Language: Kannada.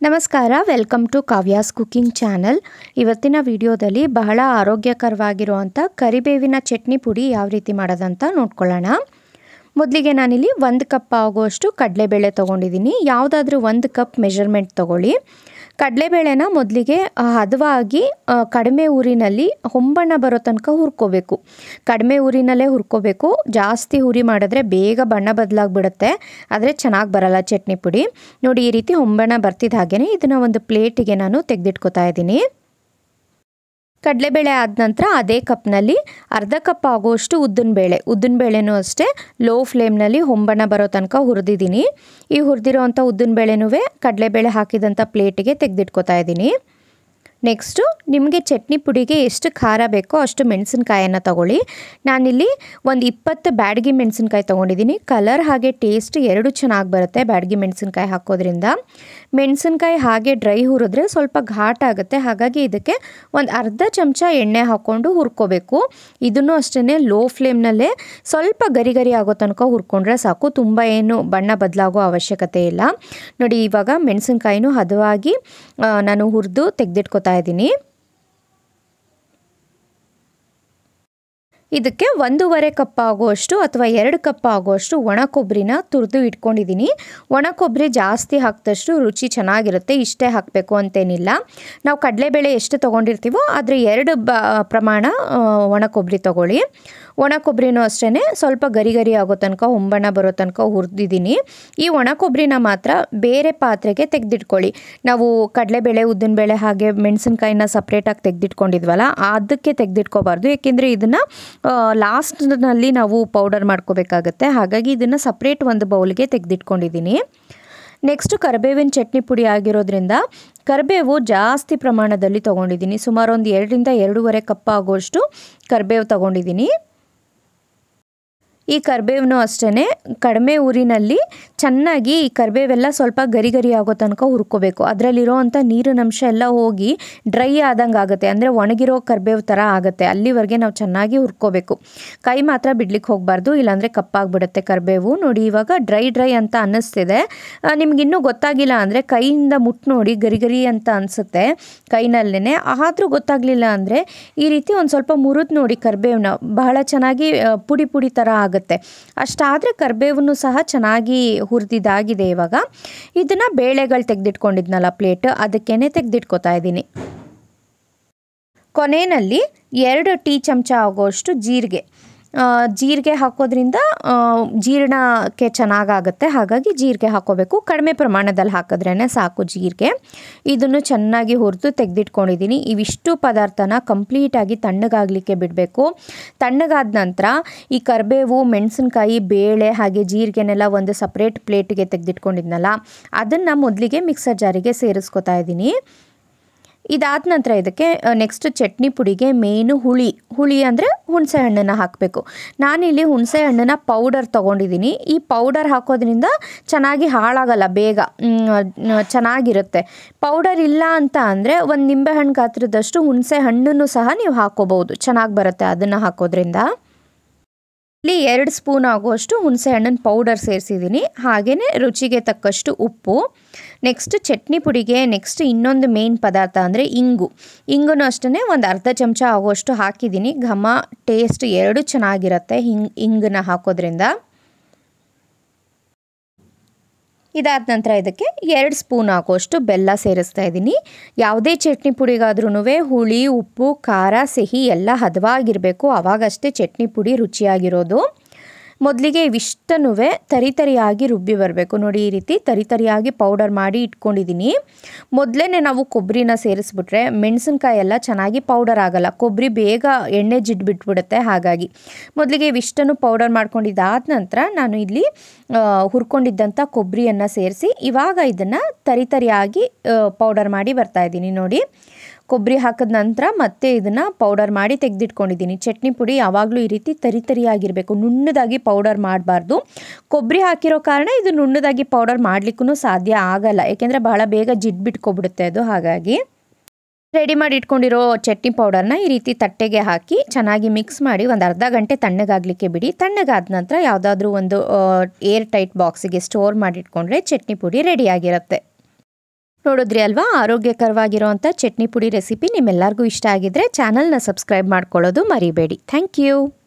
ನಮಸ್ಕಾರ welcome to Kavya's cooking channel ಇವತ್ತಿನ ವಿಡಿಯೋದಲ್ಲಿ ಬಹಳ ಆರೋಗ್ಯಕರವಾಗಿರುವಂಥ ಕರಿಬೇವಿನ ಚಟ್ನಿ ಪುಡಿ ಯಾವ ರೀತಿ ಮಾಡೋದಂತ ನೋಡ್ಕೊಳ್ಳೋಣ. ಮೊದಲಿಗೆ ನಾನಿಲ್ಲಿ ಒಂದು ಕಪ್ ಆಗುವಷ್ಟು ಕಡಲೆಬೇಳೆ ತೊಗೊಂಡಿದ್ದೀನಿ. ಯಾವುದಾದ್ರೂ ಒಂದು ಕಪ್ ಮೆಷರ್ಮೆಂಟ್ ತೊಗೊಳ್ಳಿ. ಕಡಲೆಬೇಳೆನ ಮೊದಲಿಗೆ ಹದವಾಗಿ ಕಡಿಮೆ ಊರಿನಲ್ಲಿ ಹೊಂಬಣ್ಣ ಬರೋ ತನಕ ಹುರ್ಕೋಬೇಕು. ಕಡಿಮೆ ಊರಿನಲ್ಲೇ ಹುರ್ಕೋಬೇಕು. ಜಾಸ್ತಿ ಹುರಿ ಮಾಡಿದ್ರೆ ಬೇಗ ಬಣ್ಣ ಬದಲಾಗ್ಬಿಡುತ್ತೆ. ಆದರೆ ಚೆನ್ನಾಗಿ ಬರಲ್ಲ ಚಟ್ನಿ ಪುಡಿ. ನೋಡಿ, ಈ ರೀತಿ ಹೊಂಬಣ್ಣ ಬರ್ತಿದ್ದ ಹಾಗೆಯೇ ಇದನ್ನು ಒಂದು ಪ್ಲೇಟಿಗೆ ನಾನು ತೆಗೆದಿಟ್ಕೋತಾ ಇದ್ದೀನಿ. ಕಡಲೆಬೇಳೆ ಆದ ನಂತರ ಅದೇ ಕಪ್ನಲ್ಲಿ ಅರ್ಧ ಕಪ್ ಆಗುವಷ್ಟು ಉದ್ದಿನಬೇಳೆ. ಉದ್ದಿನಬೇಳೆನೂ ಅಷ್ಟೇ ಲೋ ಫ್ಲೇಮ್ನಲ್ಲಿ ಹೊಂಬಣ್ಣ ಬರೋ ತನಕ ಹುರಿದಿದ್ದೀನಿ. ಈ ಹುರಿದಿರೋವಂಥ ಉದ್ದಿನಬೇಳೆನೂ ಕಡಲೆಬೇಳೆ ಹಾಕಿದಂಥ ಪ್ಲೇಟಿಗೆ ತೆಗೆದಿಟ್ಕೋತಾ ಇದ್ದೀನಿ. ನೆಕ್ಸ್ಟು ನಿಮಗೆ ಚಟ್ನಿ ಪುಡಿಗೆ ಎಷ್ಟು ಖಾರ ಬೇಕೋ ಅಷ್ಟು ಮೆಣಸಿನ್ಕಾಯನ್ನು ತಗೊಳ್ಳಿ. ನಾನಿಲ್ಲಿ ಒಂದು ಇಪ್ಪತ್ತು ಬ್ಯಾಡಗಿ ಮೆಣಸಿನ್ಕಾಯಿ ತೊಗೊಂಡಿದ್ದೀನಿ ಕಲರ್ ಹಾಗೆ ಟೇಸ್ಟ್ ಎರಡು ಚೆನ್ನಾಗಿ ಬರುತ್ತೆ ಬ್ಯಾಡಗಿ ಮೆಣಸಿನ್ಕಾಯಿ ಹಾಕೋದ್ರಿಂದ. ಮೆಣಸಿನ್ಕಾಯಿ ಹಾಗೆ ಡ್ರೈ ಹುರಿದ್ರೆ ಸ್ವಲ್ಪ ಘಾಟ್ ಆಗುತ್ತೆ. ಹಾಗಾಗಿ ಇದಕ್ಕೆ ಒಂದು ಅರ್ಧ ಚಮಚ ಎಣ್ಣೆ ಹಾಕ್ಕೊಂಡು ಹುರ್ಕೋಬೇಕು. ಇದನ್ನು ಅಷ್ಟೇ ಲೋ ಫ್ಲೇಮ್ನಲ್ಲೇ ಸ್ವಲ್ಪ ಗರಿ ಗರಿ ಆಗೋ ತನಕ ಹುರ್ಕೊಂಡ್ರೆ ಸಾಕು. ತುಂಬ ಏನು ಬಣ್ಣ ಬದಲಾಗೋ ಅವಶ್ಯಕತೆ ಇಲ್ಲ. ನೋಡಿ, ಇವಾಗ ಮೆಣಸಿನ್ಕಾಯಿನೂ ಹದವಾಗಿ ನಾನು ಹುರಿದು ತೆಗೆದಿಟ್ಕೋತಾ ಇದ್ದೀನಿ. ಇದಕ್ಕೆ ಒಂದೂವರೆ ಕಪ್ ಆಗುವಷ್ಟು ಅಥವಾ ಎರಡು ಕಪ್ ಆಗುವಷ್ಟು ಒಣ ಕೊಬ್ಬರಿನ ತುರಿದು ಇಟ್ಕೊಂಡಿದ್ದೀನಿ. ಒಣ ಕೊಬ್ಬರಿ ಜಾಸ್ತಿ ಹಾಕಿದಷ್ಟು ರುಚಿ ಚೆನ್ನಾಗಿರುತ್ತೆ, ಇಷ್ಟೇ ಹಾಕಬೇಕು ಅಂತೇನಿಲ್ಲ. ನಾವು ಕಡಲೆಬೇಳೆ ಎಷ್ಟು ತೊಗೊಂಡಿರ್ತೀವೋ ಆದರೆ ಎರಡು ಬ, ಪ್ರಮಾಣ ಒಣ ಕೊಬ್ಬರಿ ತೊಗೊಳ್ಳಿ. ಒಣ ಕೊಬ್ಬರಿನೂ ಅಷ್ಟೇ ಸ್ವಲ್ಪ ಗರಿ ಗರಿ ಆಗೋ ತನಕ ಹೊಂಬಣ್ಣ ಬರೋ ತನಕ ಹುರಿದಿದ್ದೀನಿ. ಈ ಒಣ ಕೊಬ್ಬರಿನ ಮಾತ್ರ ಬೇರೆ ಪಾತ್ರೆಗೆ ತೆಗೆದಿಟ್ಕೊಳ್ಳಿ. ನಾವು ಕಡಲೆಬೇಳೆ, ಉದ್ದಿನಬೇಳೆ ಹಾಗೆ ಮೆಣಸಿನಕಾಯಿನ ಸಪ್ರೇಟಾಗಿ ತೆಗೆದಿಟ್ಕೊಂಡಿದ್ವಲ್ಲ, ಅದಕ್ಕೆ ತೆಗೆದಿಟ್ಕೋಬಾರ್ದು. ಏಕೆಂದರೆ ಇದನ್ನು ಲಾಸ್ಟ್ನಲ್ಲಿ ನಾವು ಪೌಡರ್ ಮಾಡ್ಕೋಬೇಕಾಗತ್ತೆ. ಹಾಗಾಗಿ ಇದನ್ನು ಸಪ್ರೇಟ್ ಒಂದು ಬೌಲ್ಗೆ ತೆಗೆದಿಟ್ಕೊಂಡಿದ್ದೀನಿ. ನೆಕ್ಸ್ಟು ಕರಿಬೇವಿನ ಚಟ್ನಿ ಪುಡಿ ಆಗಿರೋದ್ರಿಂದ ಕರಿಬೇವು ಜಾಸ್ತಿ ಪ್ರಮಾಣದಲ್ಲಿ ತೊಗೊಂಡಿದ್ದೀನಿ. ಸುಮಾರು ಒಂದು ಎರಡರಿಂದ ಎರಡೂವರೆ ಕಪ್ ಆಗೋಷ್ಟು ಕರಿಬೇವು ತೊಗೊಂಡಿದ್ದೀನಿ. ಈ ಕರಿಬೇವನು ಅಷ್ಟೇ ಕಡಿಮೆ ಊರಿನಲ್ಲಿ ಚೆನ್ನಾಗಿ ಈ ಕರಿಬೇವೆಲ್ಲ ಸ್ವಲ್ಪ ಗರಿ ಗರಿ ಆಗೋ ತನಕ ಹುರ್ಕೋಬೇಕು. ಅದರಲ್ಲಿರೋವಂಥ ನೀರಿನ ಅಂಶ ಎಲ್ಲ ಹೋಗಿ ಡ್ರೈ ಆದಂಗೆ ಆಗುತ್ತೆ. ಅಂದರೆ ಒಣಗಿರೋ ಕರಿಬೇವು ಥರ ಆಗುತ್ತೆ. ಅಲ್ಲಿವರೆಗೆ ನಾವು ಚೆನ್ನಾಗಿ ಹುರ್ಕೋಬೇಕು. ಕೈ ಮಾತ್ರ ಬಿಡ್ಲಿಕ್ಕೆ ಹೋಗಬಾರ್ದು. ಇಲ್ಲಾಂದರೆ ಕಪ್ಪಾಗ್ಬಿಡುತ್ತೆ ಕರಿಬೇವು. ನೋಡಿ, ಇವಾಗ ಡ್ರೈ ಡ್ರೈ ಅಂತ ಅನ್ನಿಸ್ತಿದೆ. ನಿಮ್ಗೆ ಇನ್ನೂ ಗೊತ್ತಾಗಿಲ್ಲ ಅಂದರೆ ಕೈಯಿಂದ ಮುಟ್ಟು ನೋಡಿ ಗರಿ ಗರಿ ಅಂತ ಅನಿಸುತ್ತೆ ಕೈನಲ್ಲೇ ಆದರೂ ಗೊತ್ತಾಗಲಿಲ್ಲ ಅಂದರೆ ಈ ರೀತಿ ಒಂದು ಸ್ವಲ್ಪ ಮುರಿದು ನೋಡಿ ಕರಿಬೇವನ್ನ ಬಹಳ ಚೆನ್ನಾಗಿ ಪುಡಿ ಪುಡಿ ಥರ ಆಗುತ್ತೆ. ಅಷ್ಟಾದರೆ ಕರಿಬೇವನ್ನು ಸಹ ಚೆನ್ನಾಗಿ ಹುರಿದಿದ್ದಾಗಿದೆ ಇವಾಗ. ಇದನ್ನು ಬೇಳೆಗಳು ತೆಗೆದಿಟ್ಕೊಂಡಿದ್ನಲ್ಲ ಪ್ಲೇಟ್ ಅದಕ್ಕೇನೆ ತೆಗೆದಿಟ್ಕೋತಾ ಇದ್ದೀನಿ. ಕೊನೆಯಲ್ಲಿ ಎರಡು ಟೀ ಚಮಚ ಆಗೋಷ್ಟು ಜೀರಿಗೆ. ಜೀರಿಗೆ ಹಾಕೋದ್ರಿಂದ ಜೀರ್ಣಕ್ಕೆ ಚೆನ್ನಾಗಾಗುತ್ತೆ. ಹಾಗಾಗಿ ಜೀರಿಗೆ ಹಾಕೋಬೇಕು. ಕಡಿಮೆ ಪ್ರಮಾಣದಲ್ಲಿ ಹಾಕಿದ್ರೇ ಸಾಕು ಜೀರಿಗೆ. ಇದನ್ನು ಚೆನ್ನಾಗಿ ಹುರಿದು ತೆಗೆದಿಟ್ಕೊಂಡಿದ್ದೀನಿ. ಇವಿಷ್ಟು ಪದಾರ್ಥನ ಕಂಪ್ಲೀಟಾಗಿ ತಣ್ಣಗಾಗಲಿಕ್ಕೆ ಬಿಡಬೇಕು. ತಣ್ಣಗಾದ ನಂತರ ಈ ಕರಿಬೇವು, ಮೆಣಸಿನ್ಕಾಯಿ, ಬೇಳೆ ಹಾಗೆ ಜೀರಿಗೆನೆಲ್ಲ ಒಂದು ಸಪ್ರೇಟ್ ಪ್ಲೇಟಿಗೆ ತೆಗೆದಿಟ್ಕೊಂಡಿದ್ನಲ್ಲ, ಅದನ್ನು ಮೊದಲಿಗೆ ಮಿಕ್ಸರ್ ಜಾರಿಗೆ ಸೇರಿಸ್ಕೊತಾ ಇದ್ದೀನಿ. ಇದಾದ ನಂತರ ಇದಕ್ಕೆ ನೆಕ್ಸ್ಟ್ ಚಟ್ನಿ ಪುಡಿಗೆ ಮೇನು ಹುಳಿ ಹುಳಿ ಅಂದರೆ ಹುಣಸೆ ಹಣ್ಣನ್ನು ಹಾಕಬೇಕು. ನಾನಿಲ್ಲಿ ಹುಣಸೆ ಹಣ್ಣನ್ನು ಪೌಡರ್ ತೊಗೊಂಡಿದ್ದೀನಿ ಈ ಪೌಡರ್ ಹಾಕೋದ್ರಿಂದ ಚೆನ್ನಾಗಿ ಹಾಳಾಗಲ್ಲ, ಬೇಗ ಚೆನ್ನಾಗಿರುತ್ತೆ. ಪೌಡರ್ ಇಲ್ಲ ಅಂತ ಅಂದರೆ ಒಂದು ನಿಂಬೆಹಣ್ಣು ಗಾತ್ರದಷ್ಟು ಹುಣಸೆ ಹಣ್ಣನ್ನು ಸಹ ನೀವು ಹಾಕೋಬಹುದು. ಚೆನ್ನಾಗಿ ಬರುತ್ತೆ ಅದನ್ನು ಹಾಕೋದ್ರಿಂದ. ಇಲ್ಲಿ ಎರಡು ಸ್ಪೂನ್ ಆಗುವಷ್ಟು ಹುಣಸೆಹಣ್ಣಿನ ಪೌಡರ್ ಸೇರಿಸಿದ್ದೀನಿ. ಹಾಗೆಯೇ ರುಚಿಗೆ ತಕ್ಕಷ್ಟು ಉಪ್ಪು ನೆಕ್ಸ್ಟ್ ಚಟ್ನಿ ಪುಡಿಗೆ ನೆಕ್ಸ್ಟ್ ಇನ್ನೊಂದು ಮೇನ್ ಪದಾರ್ಥ ಅಂದರೆ ಇಂಗು. ಇಂಗುನೂ ಅಷ್ಟೇ ಒಂದು ಅರ್ಧ ಚಮಚ ಆಗುವಷ್ಟು ಹಾಕಿದ್ದೀನಿ. ಘಮ ಟೇಸ್ಟ್ ಎರಡು ಚೆನ್ನಾಗಿರುತ್ತೆ ಹಿಂಗ್ ಇಂಗನ್ನ ಹಾಕೋದ್ರಿಂದ. ಇದಾದ ನಂತರ ಇದಕ್ಕೆ ಎರಡು ಸ್ಪೂನ್ ಆಗುವಷ್ಟು ಬೆಲ್ಲ ಸೇರಿಸ್ತಾ ಇದ್ದೀನಿ. ಯಾವುದೇ ಚಟ್ನಿ ಪುಡಿಗಾದ್ರೂ ಹುಳಿ, ಉಪ್ಪು, ಖಾರ, ಸಿಹಿ ಎಲ್ಲ ಹದವಾಗಿರಬೇಕು. ಆವಾಗಷ್ಟೇ ಚಟ್ನಿ ಪುಡಿ ರುಚಿಯಾಗಿರೋದು. ಮೊದಲಿಗೆ ಇವಿಷ್ಟನೂ ತರಿತರಿಯಾಗಿ ರುಬ್ಬಿ ಬರಬೇಕು. ನೋಡಿ ಈ ರೀತಿ ತರಿತರಿಯಾಗಿ ಪೌಡರ್ ಮಾಡಿ ಇಟ್ಕೊಂಡಿದ್ದೀನಿ ಮೊದಲೇ ನಾವು ಕೊಬ್ಬರಿನ ಸೇರಿಸ್ಬಿಟ್ರೆ ಮೆಣಸಿನ್ಕಾಯಿ ಎಲ್ಲ ಚೆನ್ನಾಗಿ ಪೌಡರ್ ಆಗಲ್ಲ. ಕೊಬ್ಬರಿ ಬೇಗ ಎಣ್ಣೆ ಜಿಡ್ ಬಿಟ್ಬಿಡುತ್ತೆ ಹಾಗಾಗಿ. ಮೊದಲಿಗೆ ಇವಿಷ್ಟನ್ನು ಪೌಡರ್ ಮಾಡ್ಕೊಂಡಿದ್ದಾದ ನಂತರ ನಾನು ಇಲ್ಲಿ ಹುರ್ಕೊಂಡಿದ್ದಂಥ ಕೊಬ್ಬರಿಯನ್ನು ಸೇರಿಸಿ ಇವಾಗ ಇದನ್ನು ತರಿತರಿಯಾಗಿ ಪೌಡರ್ ಮಾಡಿ ಬರ್ತಾ ಇದ್ದೀನಿ ನೋಡಿ. ಕೊಬ್ಬರಿ ಹಾಕಿದ ನಂತರ ಮತ್ತೆ ಇದನ್ನು ಪೌಡರ್ ಮಾಡಿ ತೆಗೆದಿಟ್ಕೊಂಡಿದ್ದೀನಿ. ಚಟ್ನಿ ಪುಡಿ ಯಾವಾಗಲೂ ಈ ರೀತಿ ತರಿ ತರಿಯಾಗಿರಬೇಕು. ನುಣ್ಣದಾಗಿ ಪೌಡರ್ ಮಾಡಬಾರ್ದು. ಕೊಬ್ಬರಿ ಹಾಕಿರೋ ಕಾರಣ ಇದು ನುಣ್ಣದಾಗಿ ಪೌಡರ್ ಮಾಡಲಿಕ್ಕೂ ಸಾಧ್ಯ ಆಗಲ್ಲ. ಏಕೆಂದರೆ ಬಹಳ ಬೇಗ ಜಿಡ್ಬಿಟ್ಕೊಬಿಡುತ್ತೆ ಅದು. ಹಾಗಾಗಿ ರೆಡಿ ಮಾಡಿ ಇಟ್ಕೊಂಡಿರೋ ಚಟ್ನಿ ಪೌಡರ್ನ ಈ ರೀತಿ ತಟ್ಟೆಗೆ ಹಾಕಿ ಚೆನ್ನಾಗಿ ಮಿಕ್ಸ್ ಮಾಡಿ ಒಂದು ಅರ್ಧ ಗಂಟೆ ತಣ್ಣಗಾಗಲಿಕ್ಕೆ ಬಿಡಿ. ತಣ್ಣಗಾದ ನಂತರ ಯಾವುದಾದ್ರೂ ಒಂದು ಏರ್ ಟೈಟ್ ಬಾಕ್ಸಿಗೆ ಸ್ಟೋರ್ ಮಾಡಿ ಇಟ್ಕೊಂಡ್ರೆ ಚಟ್ನಿ ಪುಡಿ ರೆಡಿಯಾಗಿರುತ್ತೆ ನೋಡಿದ್ರಿ ಅಲ್ವಾ? ಆರೋಗ್ಯಕರವಾಗಿರುವಂಥ ಚಟ್ನಿ ಪುಡಿ ರೆಸಿಪಿ ನಿಮ್ಮೆಲ್ಲರಿಗೂ ಇಷ್ಟ ಆಗಿದ್ರೆ ಚಾನಲ್ನ ಸಬ್ಸ್ಕ್ರೈಬ್ ಮಾಡ್ಕೊಳ್ಳೋದು ಮರಿಬೇಡಿ. Thank you.